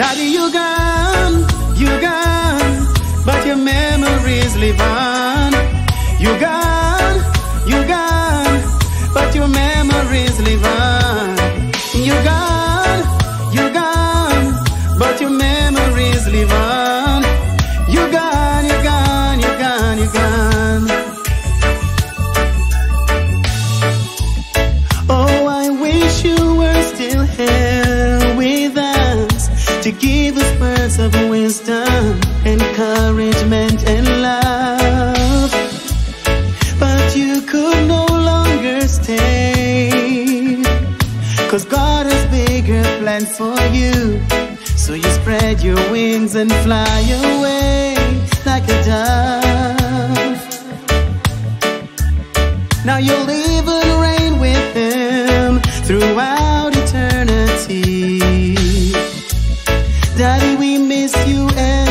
you gone, you gone, but your memories live on. Encouragement, and love. But you could no longer stay. Cause God has bigger plans for you. So you spread your wings and fly away like a dove. Now you'll live and reign with Him throughout eternity. Daddy, we miss you every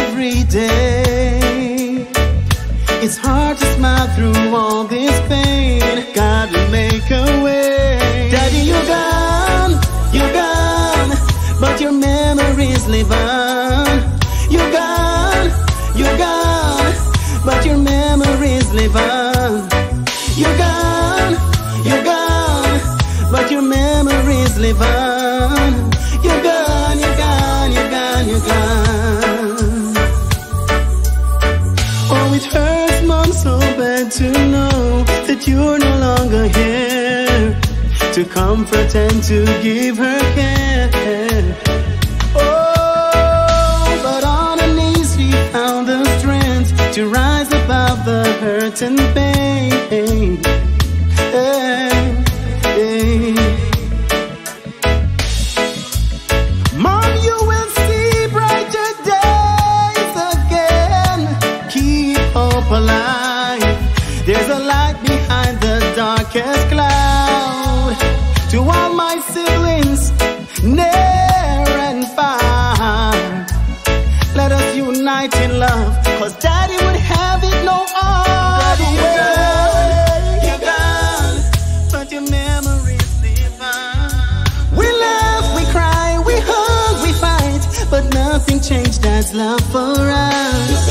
day. It's hard to smile through all this pain. God will make a way. Daddy, you're gone, you're gone, but your memories live on. You're gone, you're gone, but your memories live on. You're gone, you're gone, but your memories live on. Bad to know that you're no longer here to comfort and to give her care. Oh, but on her knees she found the strength to rise above the hurt and pain. Darkest cloud. To all my siblings, near and far, let us unite in love. Cause daddy would have it no other way. You're gone, but your memories live on. We laugh, we cry, we hug, we fight, but nothing changed Dad's love for us.